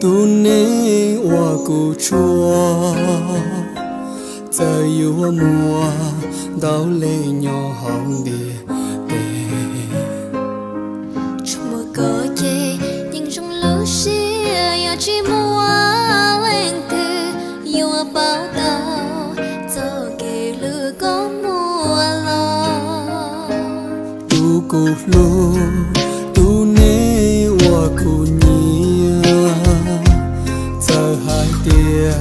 tu nê hoa cụ chua giờ yêu mùa đau lệ nhỏ hồng địa mùa có chê nhưng trong lúc xưa yêu chỉ mua lên từ. Yêu bao tàu cho kể lửa có mùa lo. Tu cụ lu tu hoa nhia giờ hai tia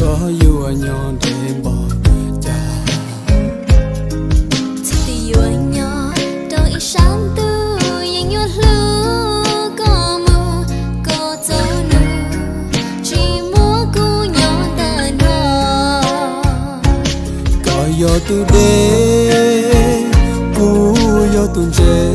có yêu nhỏ để bỏ cha thì yêu nhỏ đâu ít sáng tu nhưng yêu lưu có mù có gió nụ chỉ mua cu nhỏ ta nó có yo tu đê cu yo tu dê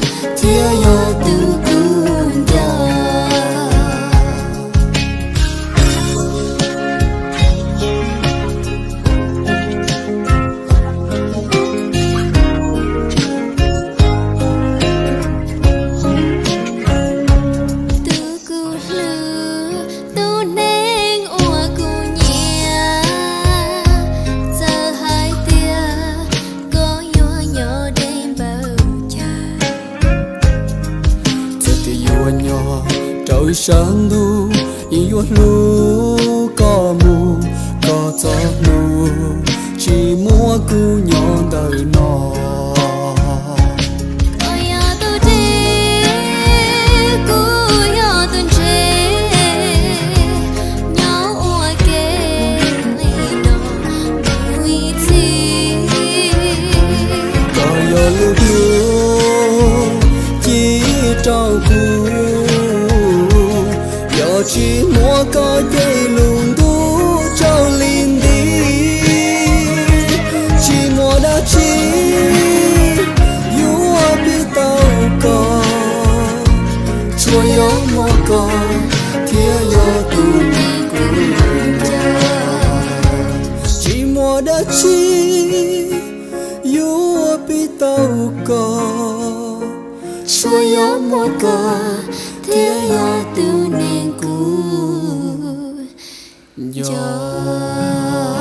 trời sáng lu yêu lu có mù có gió lu chỉ mua cu nhỏ đời nó ôi ya tu đi cu ya tu chê nhỏ ua kê li nó bùi chi. Có yo lu lu chỉ mua có dây lùng thú cho linh đi. Chỉ mua đã chi yêu biết tao có chúa yo mua có thia yo tu chỉ mua đã chi yêu biết tao có chúa yo mua có tu tu nên yo